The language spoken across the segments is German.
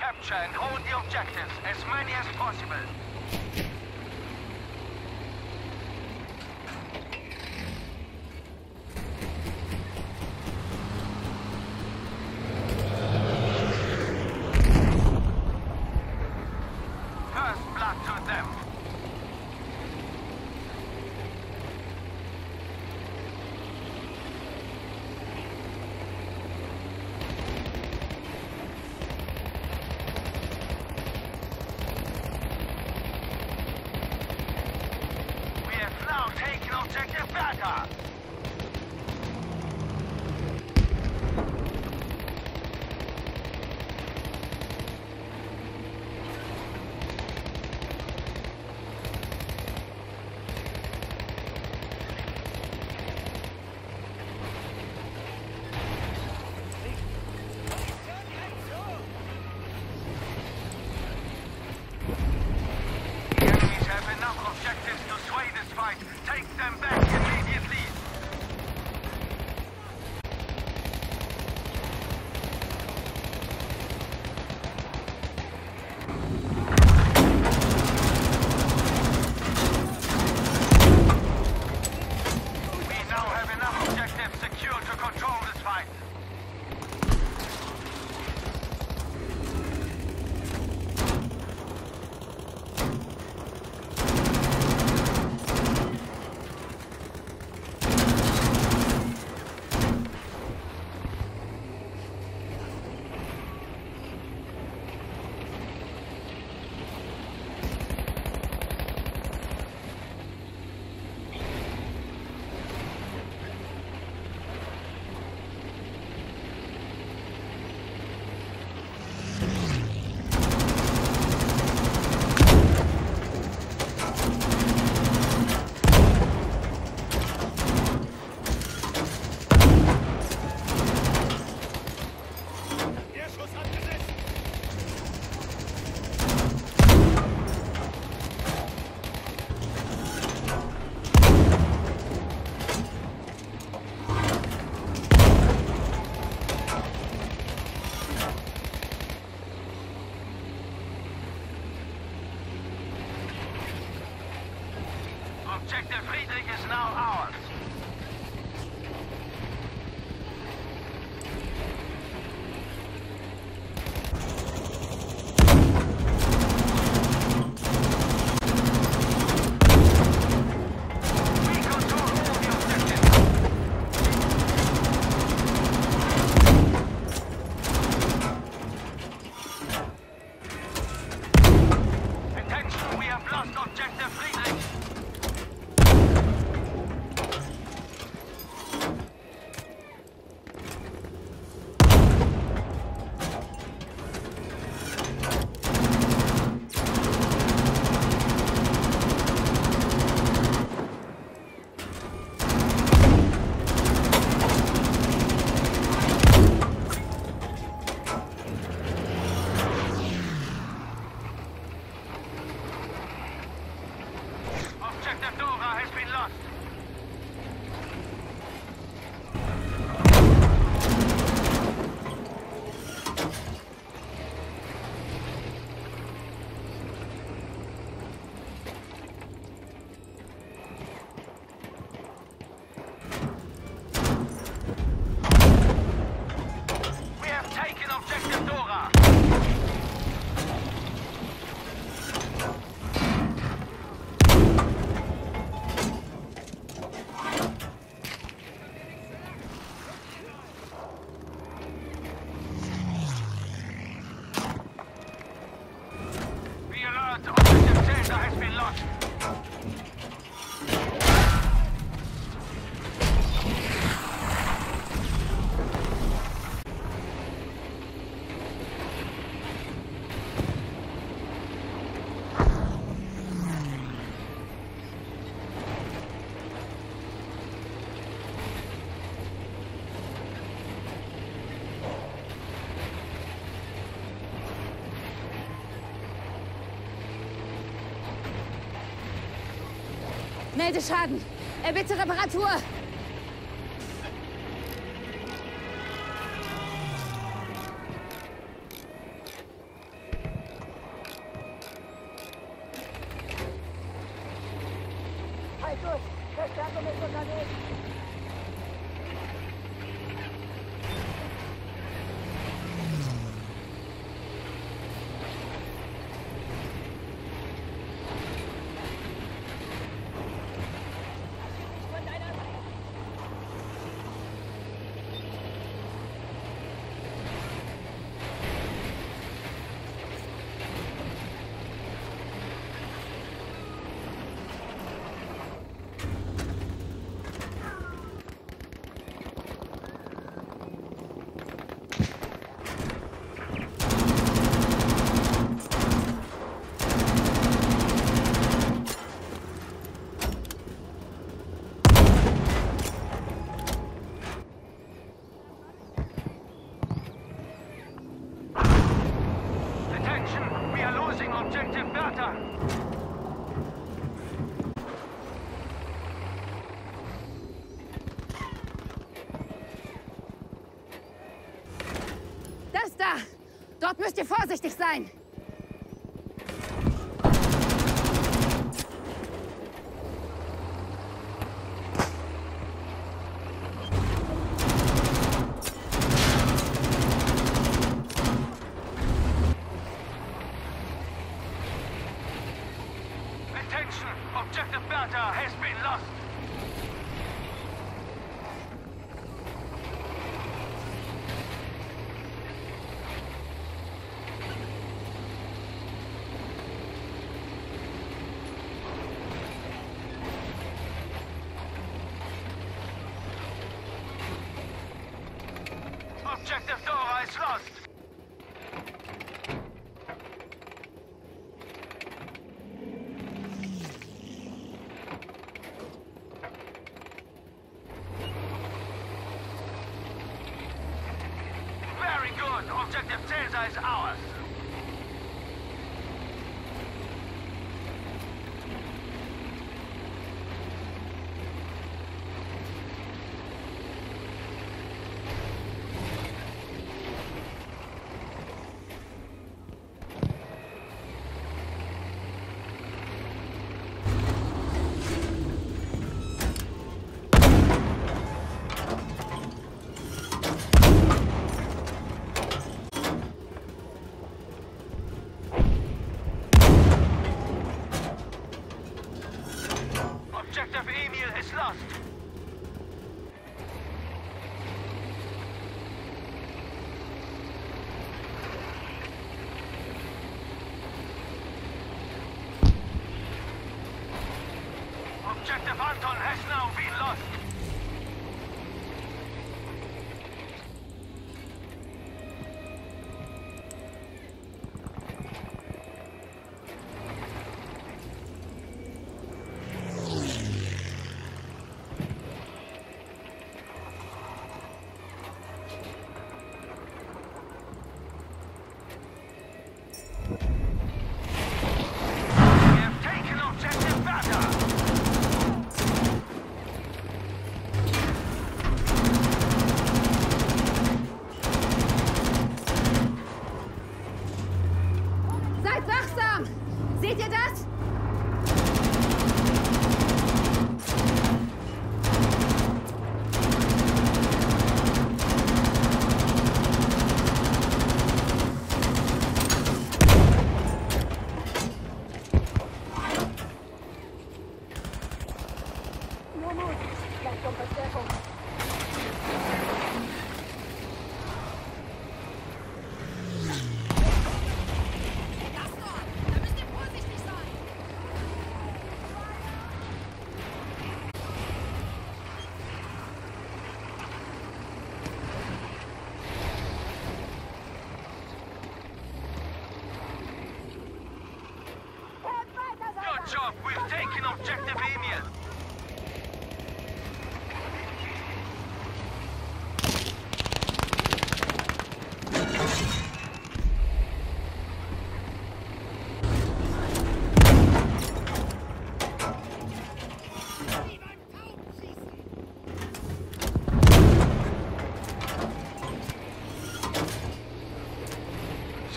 capture and hold the objectives, as many as possible. Gemeldeschaden. Erbitte Reparatur. vorsichtig sein. is lost.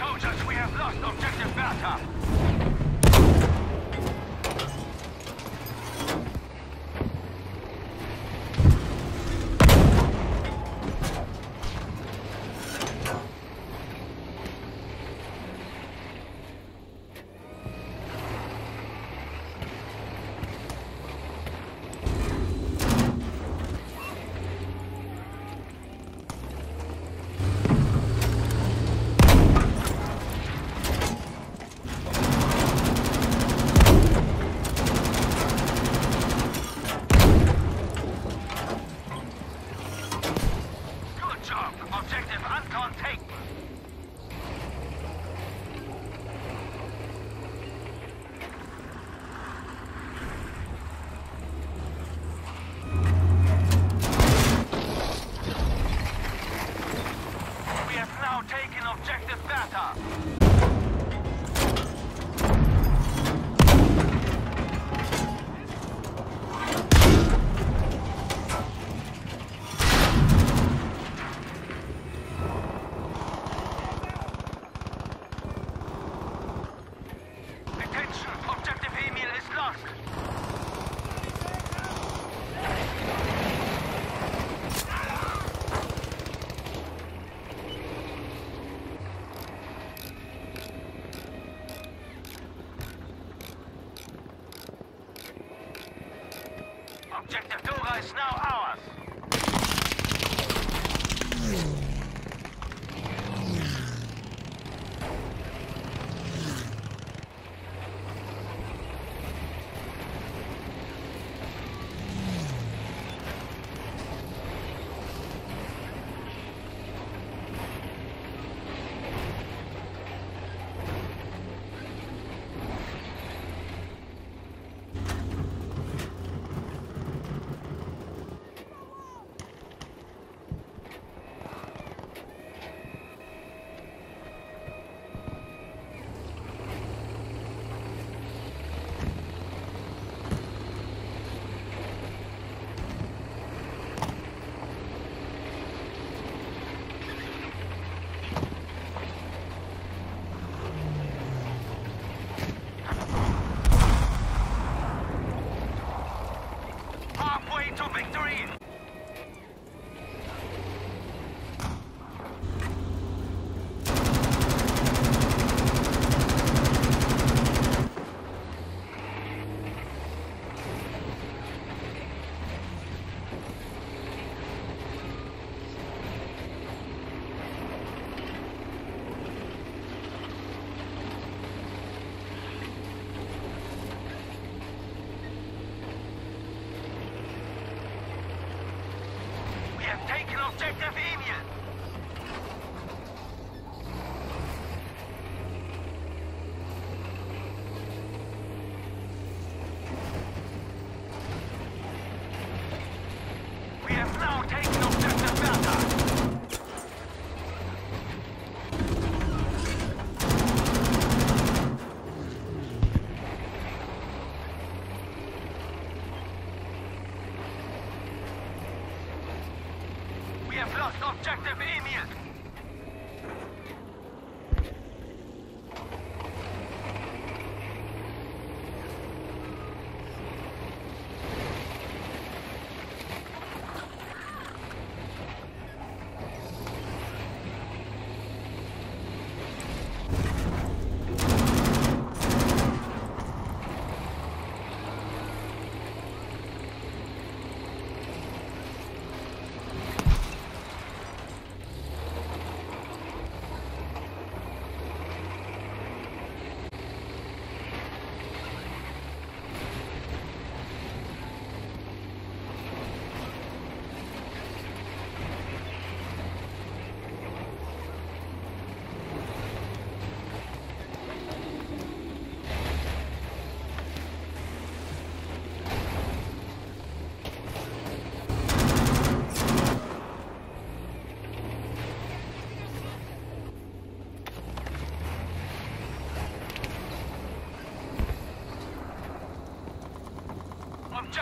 Soldiers, we have lost objective Bertha.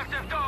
Objective Dora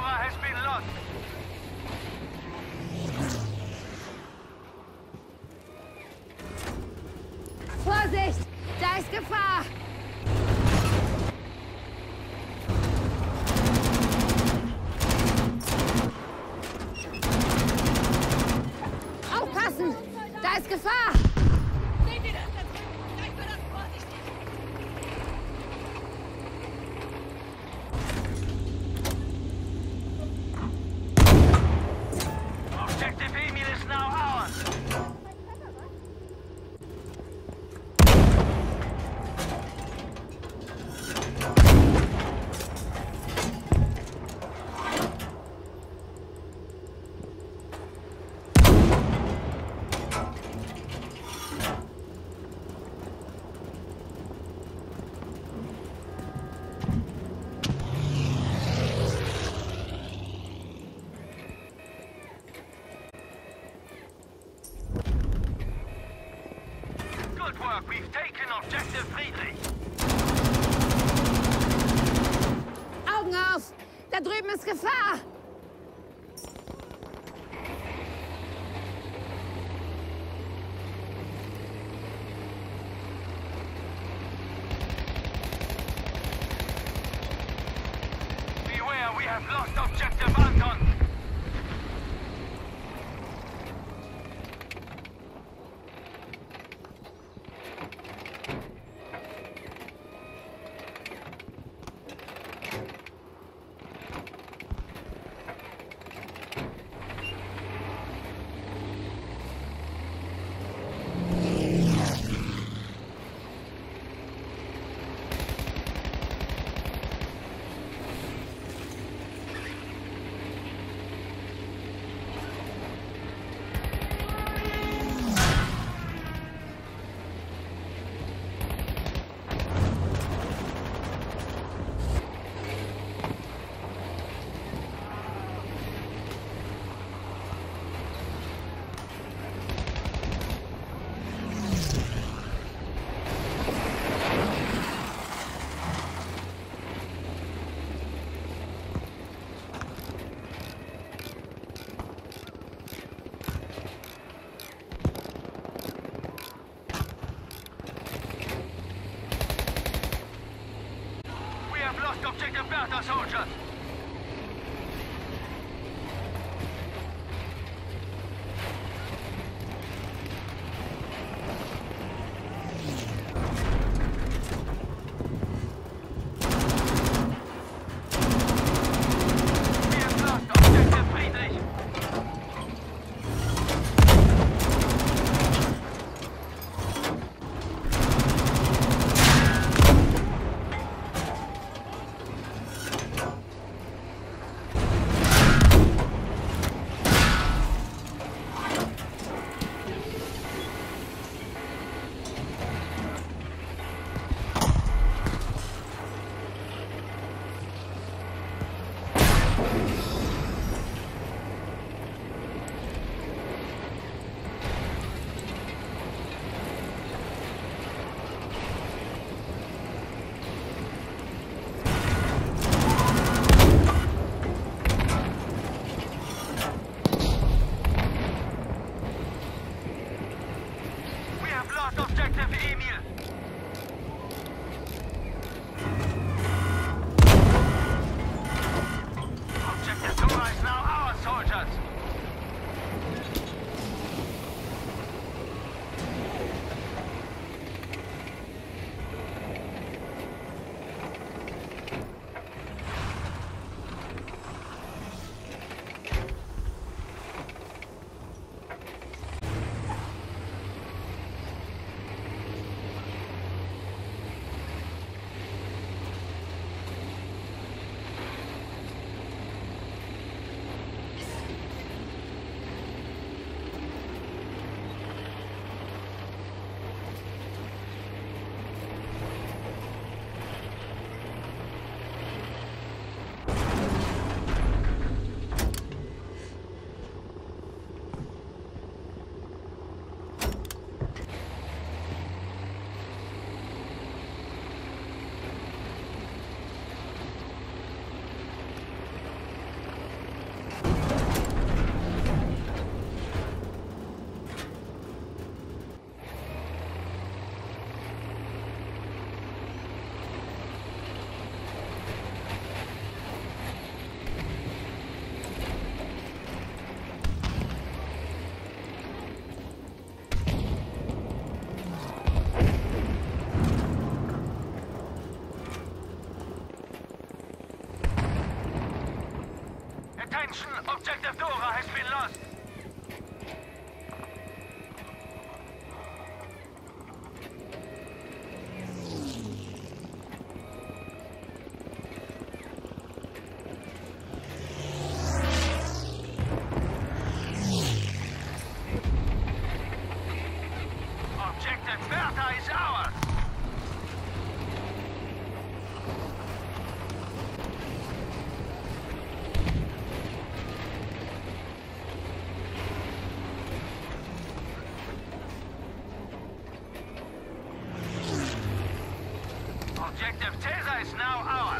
Lost objective Emil. Attention, Objective Dora has objective Tesa is now ours.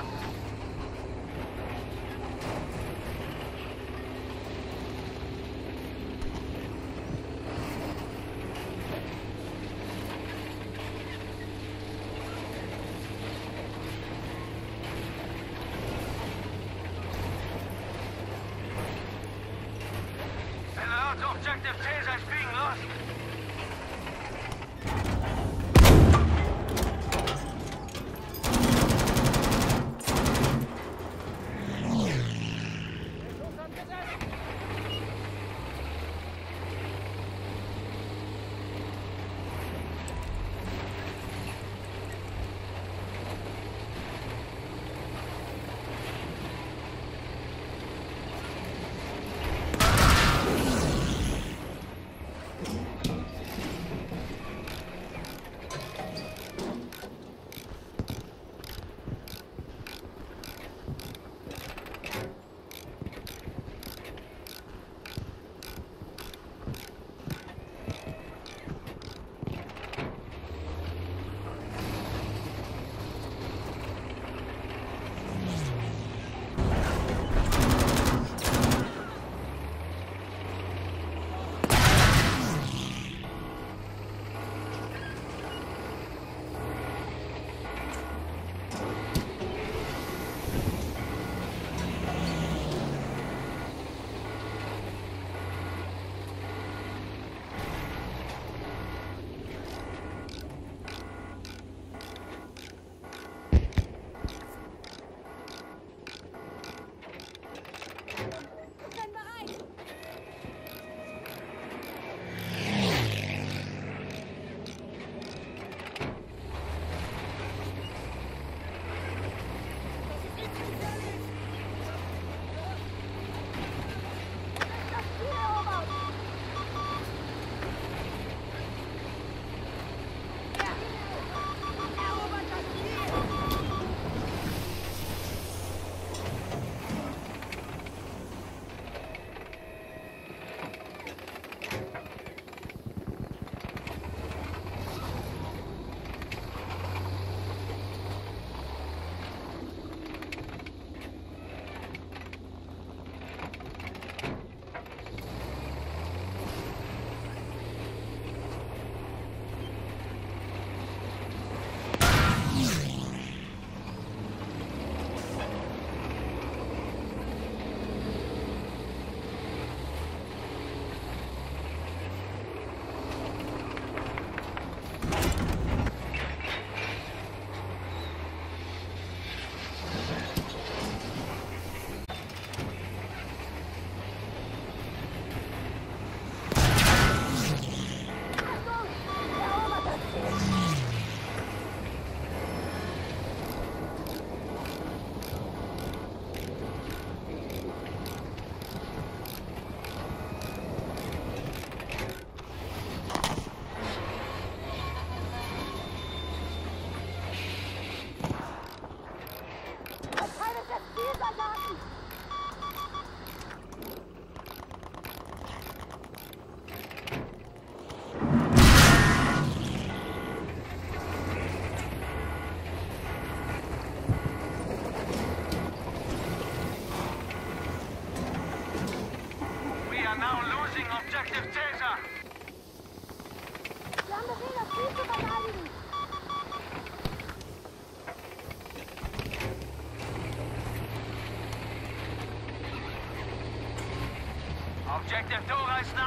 Objective Dora ist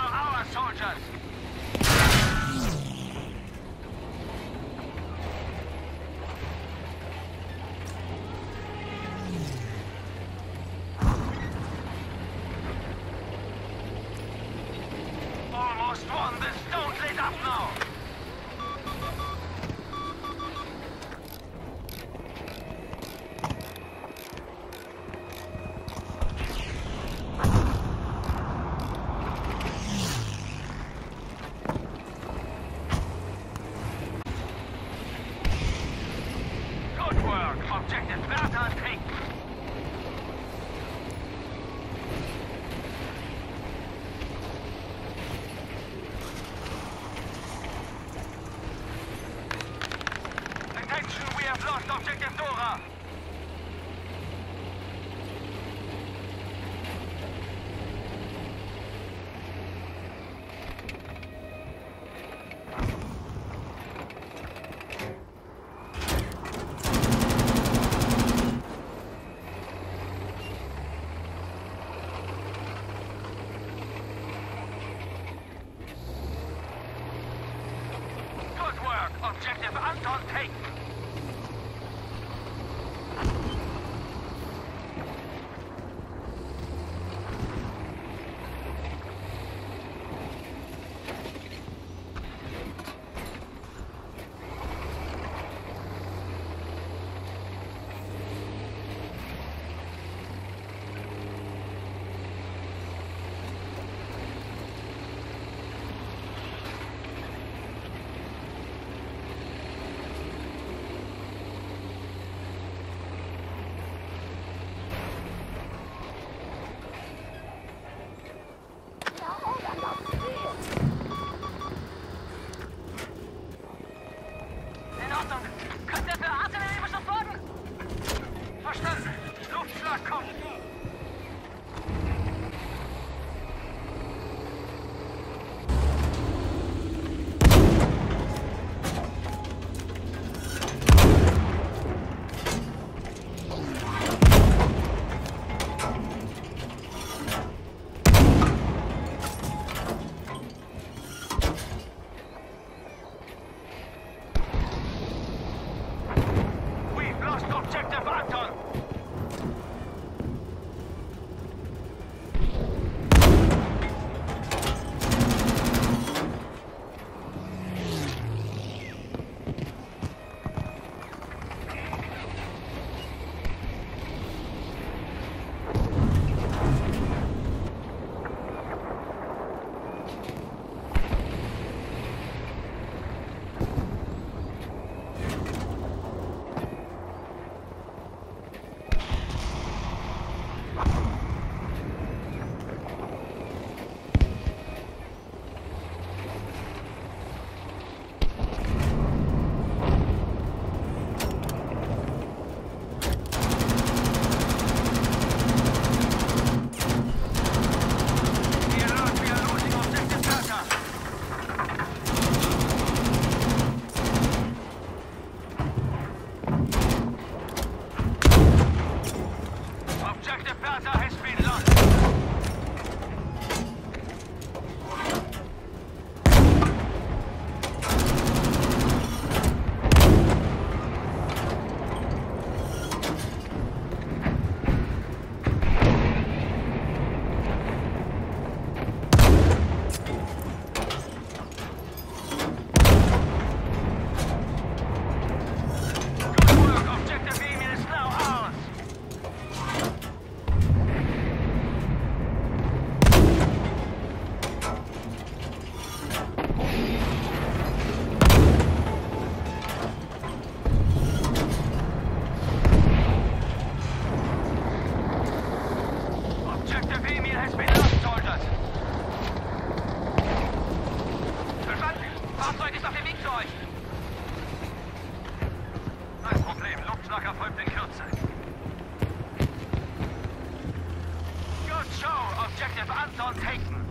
Objective Anton taken. Fahrzeug ist auf dem Weg zu euch. Kein Problem, Luftschlag erfolgt in Kürze. Good show, Objective Anton taken.